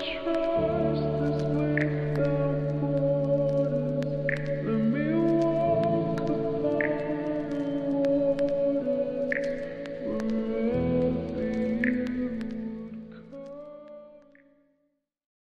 true.